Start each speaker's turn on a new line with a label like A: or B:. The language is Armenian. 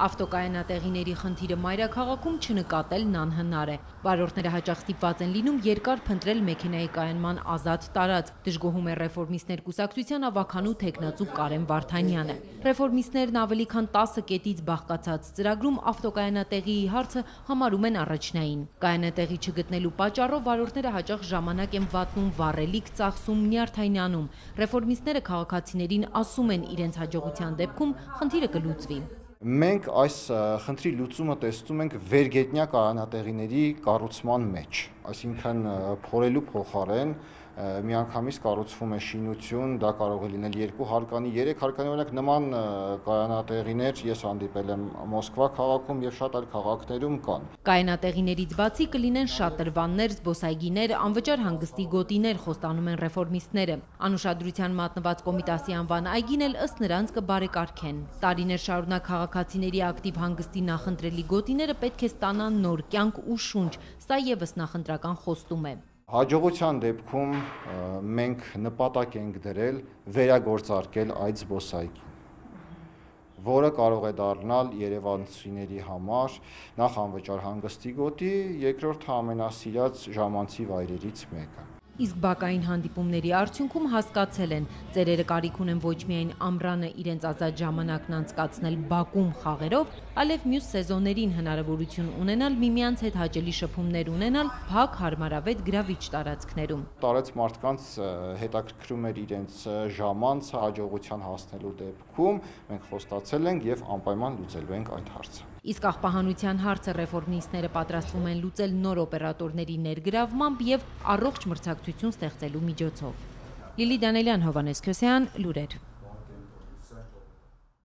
A: Ավտոկայանատեղիների խնդիրը մայրաքաղաքում չնկատելն անհնար է։ Վարորդները հաճախ ստիպված են լինում երկար փնտրել մեքենայի կայանման ազատ տարածք, դժգոհում է ռեֆորմիստներ կուսակցության ավականու թեկնածու Կարեն Վարդանյանը։ Ռեֆորմիստներն ավելի քան 10 կետից բաղկացած ծրագրում ավտոկայանատեղիի հարցը համարում են առաջնային։ Կայանատեղի չգտնելու պատճառով վարորդները հաճախ ժամանակ են վատնում, վառելիք ծախսում, նյարդայնանում։ Ռեֆորմիստները քաղաքացիներին ասում են իրենց հաջողության դեպքում խնդիրը կլուծվի։
B: Մենք այս խնդրի լուծումը տեսնում ենք վերգետնյա կայանատեղիների կառուցման մեջ, այսինքն փորելու փոխարեն միանգամից կառուցվում է շինություն, դա կարող է լինել երկու հարկանի, երեք հարկանի, օրինակ նման կայանատեղիներ ես հանդիպել եմ Մոսկվա քաղաքում եւ շատ այլ քաղաքներում կան։
A: Կայանատեղիներից բացի կլինեն շատրվաններ, զբոսայգիներ, անվճար հանգստի գոտիներ, խոստանում են ռեֆորմիստները։ Անուշադրության մատնված կոմիտասի անվան այգին էլ ըստ նրանց կբարեկարգեն։ Տարիներ շարունակ քաղաքացիների ակտիվ հանգստի նախընտրելի գոտիները պետք է ստանան նոր կյանք ու շունչ։ Սա եւս նախընտրական խոստում է։
B: Հաջողության դեպքում մենք նպատակ ենք դրել վերագործարկել այդ զբոսայգին որը կարող է դառնալ Երևանցիների համար նախ անվճար հանգստի գոտի, երկրորդ ամենասիրած ժամանցի վայրերից մեկը։
A: Իսկ բակային հանդիպումների արդյունքում հասկացել են, ծերերը կարիք ունեն ոչ միայն ամռանը իրենց ազատ ժամանակն անցկացնել բակում խաղերով, այլև մյուս սեզոններին հնարավորություն ունենալ միմյանց հետ հաճելի շփումներ ունենալ փակ հարմարավետ գրավիչ տարածքներում։
B: Տարեց մարդկանց հետաքրքրում էր իրենց ժամանցը հաջողության հասնելու դեպքում, մենք խոստացել ենք եւ անպայման լուծելու ենք այդ հարցը։
A: Իսկ աղբահանության հարցը ռեֆորմիստները պատրաստվում են լուծել նոր օպերատորների ներգրավմամբ եւ առողջ մրցակցություն ստեղծելու միջոցով։ Լիլի Դանելյան, Հովանես Քյոսյան, լուրեր։